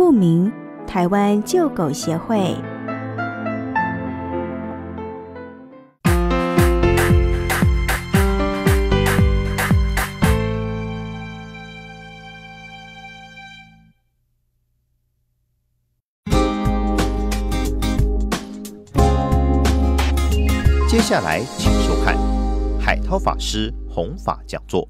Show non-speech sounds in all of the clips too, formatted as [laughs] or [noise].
户名台湾救狗协会。接下来，请收看海涛法师弘法讲座。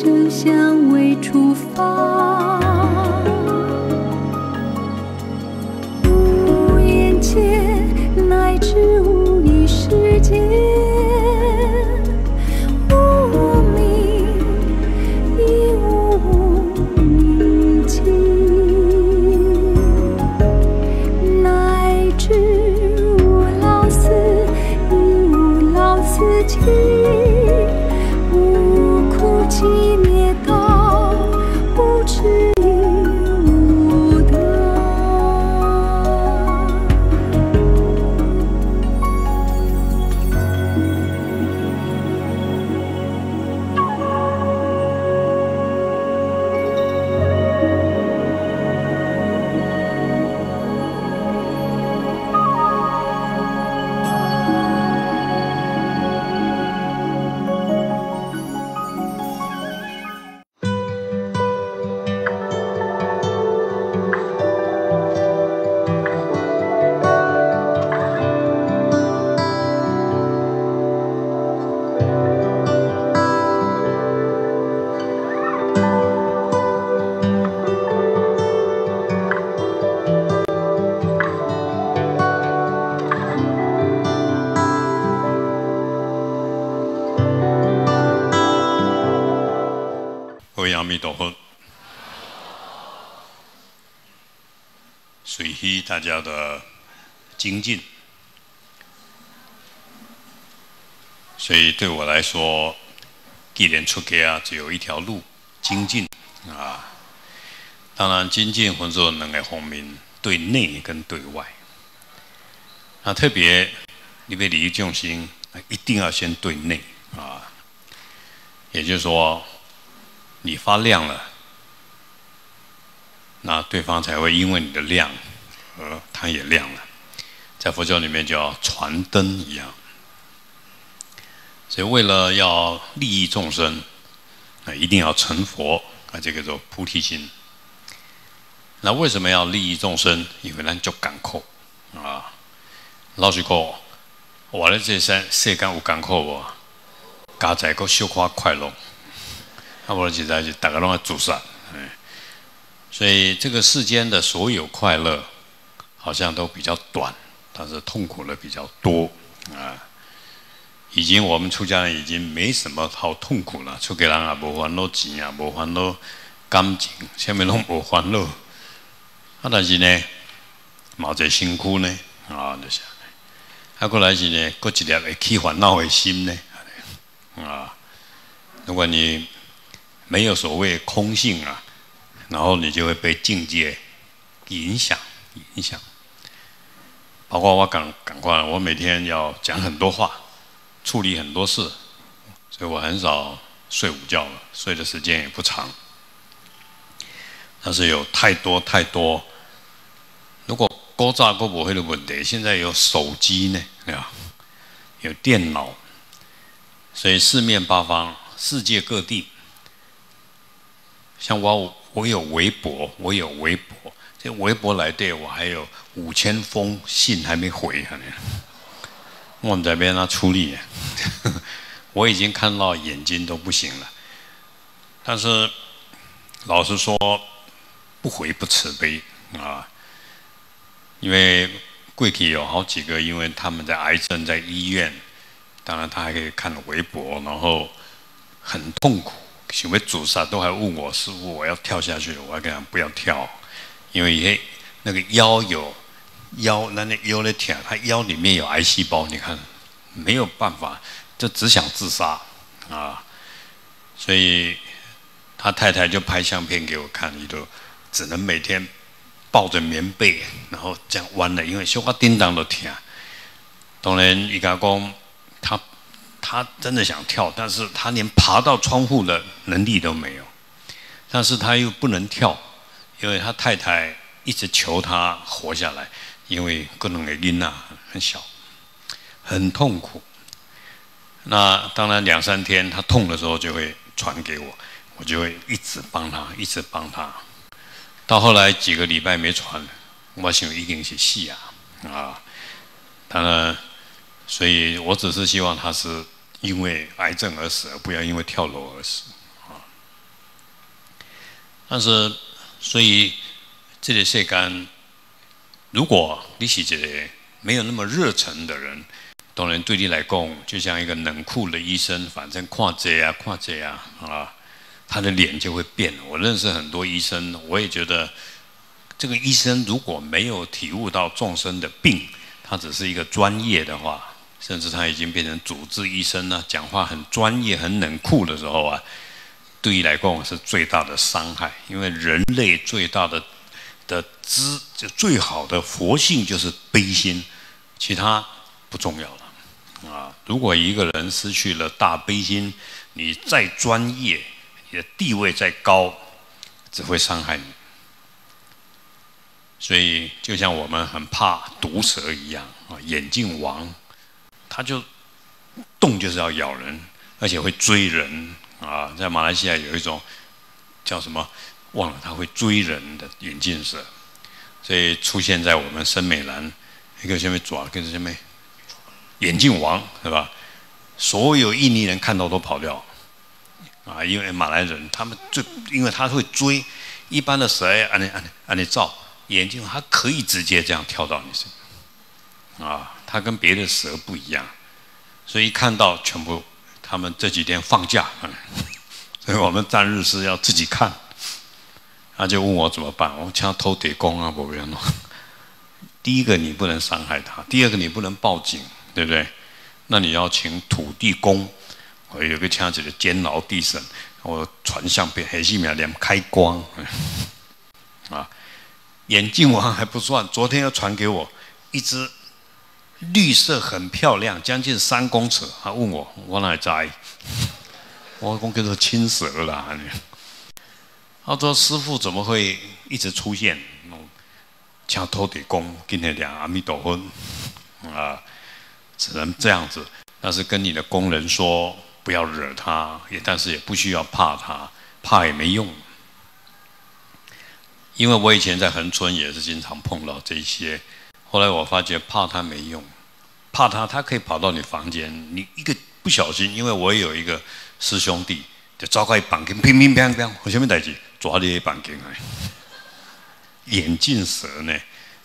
声香阿弥陀佛，随喜大家的精进，所以对我来说，既然出家啊，只有一条路，精进啊。当然，精进分作两个方面，对内跟对外。那特别你被利益众生，一定要先对内啊，也就是说。你发亮了，那对方才会因为你的亮，而他也亮了。在佛教里面叫传灯一样。所以为了要利益众生，啊，一定要成佛啊，这个叫菩提心。那为什么要利益众生？因为咱就感苦啊。老实讲，我的这世世间有艰苦无？家在个小可快乐。啊，我实在是大家拢要自杀，所以这个世间的所有快乐，好像都比较短，但是痛苦的比较多啊。已经我们出家人已经没什么好痛苦了，出家人也，无烦恼钱啊，无烦恼感情，什么拢无烦恼。啊，但是呢，毛在辛苦呢，啊，就是。啊，过来是呢，过一粒会起烦恼的心呢，啊，如果你没有所谓空性啊，然后你就会被境界影响，影响。包括我赶赶快，我每天要讲很多话，处理很多事，所以我很少睡午觉了，睡的时间也不长。但是有太多太多，如果高炸高不会的问题，现在有手机呢，对吧？有电脑，所以四面八方，世界各地，像我，我有微博，我有微博。这微博来对我还有五千封信还没回呢，我们这边他处理，[laughs] 我已经看到眼睛都不行了。但是老实说，不回不慈悲啊，因为贵体有好几个，因为他们在癌症在医院，当然他还可以看微博，然后很痛苦，想要自杀都还问我师傅，我要跳下去了，我还跟他不要跳。因为嘿，那个腰有腰，那那腰的疼，他腰里面有癌细胞，你看没有办法，就只想自杀啊！所以他太太就拍相片给我看，你都只能每天抱着棉被，然后这样弯了，因为小花叮当都疼。当然，伊家公他他真的想跳，但是他连爬到窗户的能力都没有，但是他又不能跳。因为他太太一直求他活下来，因为各种的因呐很小，很痛苦。那当然两三天他痛的时候就会传给我，我就会一直帮他，一直帮他。到后来几个礼拜没传，我想一定是死啊啊！当然，所以我只是希望他是因为癌症而死，而不要因为跳楼而死啊。但是。所以，这个世间，如果你是一个没有那么热忱的人，当然对你来讲，就像一个冷酷的医生，反正跨界啊，跨界啊，啊，他的脸就会变。我认识很多医生，我也觉得，这个医生如果没有体悟到众生的病，他只是一个专业的话，甚至他已经变成主治医生了，讲话很专业、很冷酷的时候啊。对于来讲是最大的伤害，因为人类最大的的知就最好的佛性就是悲心，其他不重要了啊！如果一个人失去了大悲心，你再专业，你的地位再高，只会伤害你。所以就像我们很怕毒蛇一样啊，眼镜王，他就动就是要咬人，而且会追人。啊，在马来西亚有一种叫什么忘了，它会追人的眼镜蛇，所以出现在我们森美兰一个下面爪，跟着下面眼镜王是吧？所有印尼人看到都跑掉啊，因为马来人他们最，因为他会追一般的蛇，按你按你按你照眼镜，它可以直接这样跳到你身上啊，它跟别的蛇不一样，所以看到全部。他们这几天放假，[laughs] 所以我们战日是要自己看。他就问我怎么办，我请偷铁工啊，不要弄。[laughs] 第一个你不能伤害他，第二个你不能报警，对不对？那你要请土地公，我有个枪子的监牢地神，我传相片黑细苗连开光。啊，眼镜王还不算，昨天又传给我一只。绿色很漂亮，将近三公尺。他问我，我哪摘？[laughs] 我讲叫做青蛇啦。他说：“师傅怎么会一直出现？请土地公今天两阿弥陀佛啊，只能这样子。但是跟你的工人说，不要惹他，也但是也不需要怕他，怕也没用。因为我以前在横村也是经常碰到这些。”后来我发觉怕他没用，怕他他可以跑到你房间，你一个不小心，因为我有一个师兄弟，就抓块板筋，乒乒乓乓，我前面代志抓你板筋来，眼镜蛇呢？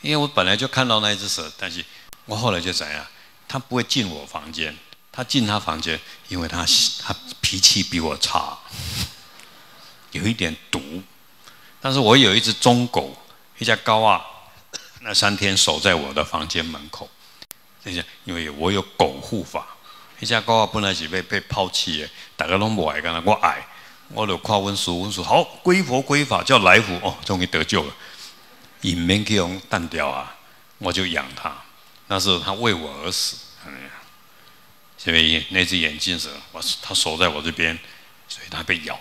因为我本来就看到那一只蛇，但是我后来就怎样，他不会进我房间，他进他房间，因为他他脾气比我差，有一点毒。但是我有一只忠狗，一家高啊，那三天守在我的房间门口。这些因为我有狗护法，一家高啊本来是被被抛弃的，大家拢不爱干了，我爱，我就夸温书温书，好归佛归法叫来福哦，终于得救了。隐面给用淡掉啊，我就养它，那是它为我而死。所以那只眼镜蛇，我它守在我这边，所以它被咬。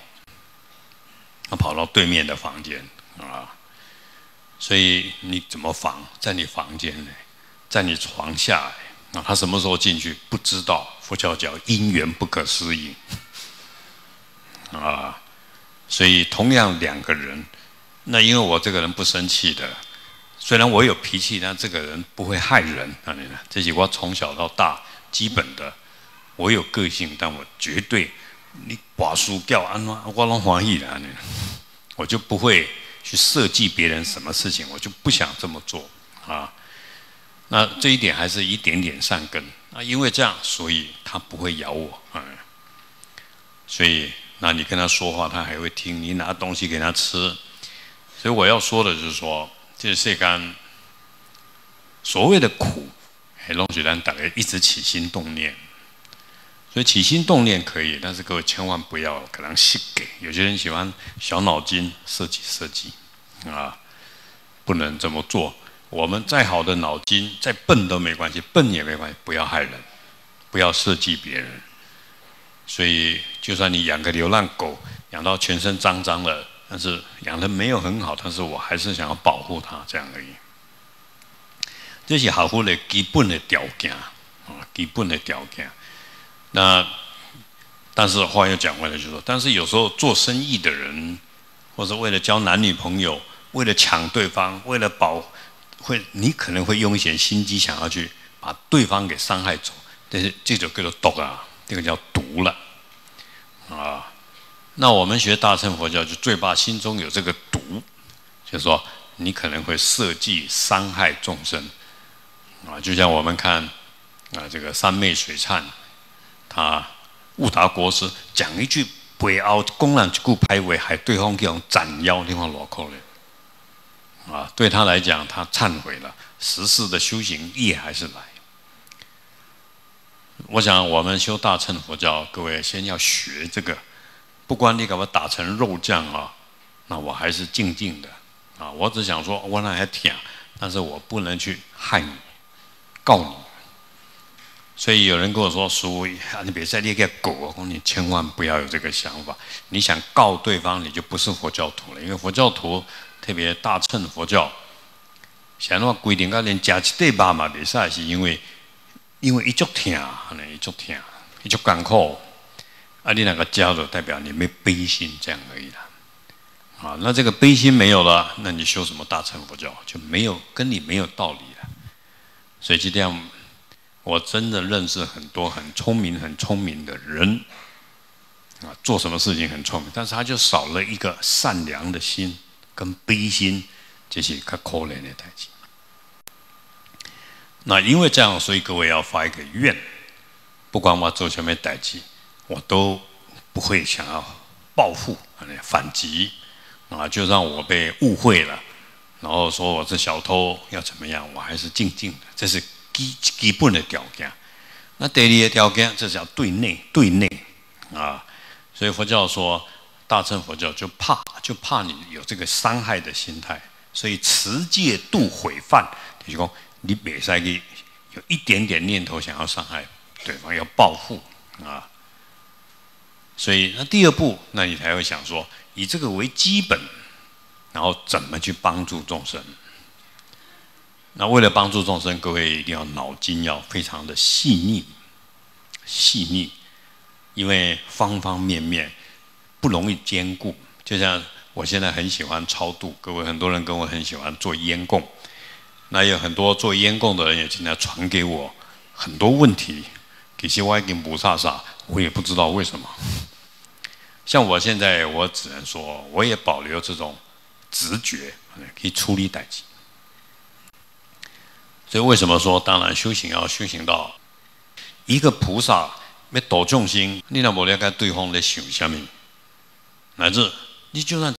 他跑到对面的房间啊，所以你怎么防？在你房间呢，在你床下。那他什么时候进去？不知道。佛教叫因缘不可思议 [laughs] 啊。所以同样两个人，那因为我这个人不生气的，虽然我有脾气，但这个人不会害人。啊，你看，这句话从小到大基本的。我有个性，但我绝对。你把书叫安，我拢欢喜的，我就不会去设计别人什么事情，我就不想这么做啊。那这一点还是一点点善根啊，因为这样，所以他不会咬我啊。所以，那你跟他说话，他还会听；你拿东西给他吃。所以我要说的就是说，这世间所谓的苦，很容易让大家一直起心动念。所以起心动念可以，但是各位千万不要可能细给。有些人喜欢小脑筋设计设计，啊，不能这么做。我们再好的脑筋，再笨都没关系，笨也没关系，不要害人，不要设计别人。所以，就算你养个流浪狗，养到全身脏脏的，但是养的没有很好，但是我还是想要保护它，这样而已。这是好护的基本的条件啊，基本的条件。那，但是话又讲回来，就说，但是有时候做生意的人，或者为了交男女朋友，为了抢对方，为了保，会你可能会用一些心机，想要去把对方给伤害走。但是这种叫做毒啊，这个叫毒了啊。那我们学大乘佛教，就最怕心中有这个毒，就是说你可能会设计伤害众生啊。就像我们看啊，这个三昧水忏。他悟达国师讲一句背后公然一句排位，还对方叫斩妖，另外落口嘞。啊，对他来讲，他忏悔了，十世的修行业还是来。我想我们修大乘佛教，各位先要学这个，不管你给我打成肉酱啊，那我还是静静的啊。我只想说，我那还舔，但是我不能去害你，告你。所以有人跟我说：“叔，你别再列个狗。”我说：“你千万不要有这个想法。你想告对方，你就不是佛教徒了。因为佛教徒，特别大乘佛教，想的话规定，个连加一对巴嘛比赛，是因为因为一足疼，可能一足疼，一足艰苦。啊，你那个加的代表你没悲心，这样而已啦。啊，那这个悲心没有了，那你修什么大乘佛教就没有跟你没有道理了。所以就这样。我真的认识很多很聪明、很聪明的人，啊，做什么事情很聪明，但是他就少了一个善良的心跟悲心，这些可可怜的代际。那因为这样，所以各位要发一个愿，不管我做什么代际，我都不会想要报复、反击，啊，就让我被误会了，然后说我是小偷要怎么样，我还是静静的，这是。基基本的条件，那第二个条件，这叫对内对内啊。所以佛教说，大乘佛教就怕，就怕你有这个伤害的心态。所以持戒度毁犯，就是说你别再去有一点点念头想要伤害对方，要报复啊。所以那第二步，那你才会想说，以这个为基本，然后怎么去帮助众生。那为了帮助众生，各位一定要脑筋要非常的细腻，细腻，因为方方面面不容易兼顾。就像我现在很喜欢超度，各位很多人跟我很喜欢做烟供，那有很多做烟供的人也经常传给我很多问题，给些外经菩萨啥，我也不知道为什么。像我现在，我只能说，我也保留这种直觉，可以处理代际。所以为什么说，当然修行要修行到一个菩萨要度众生，你若无了解对方在想什么，乃至你就算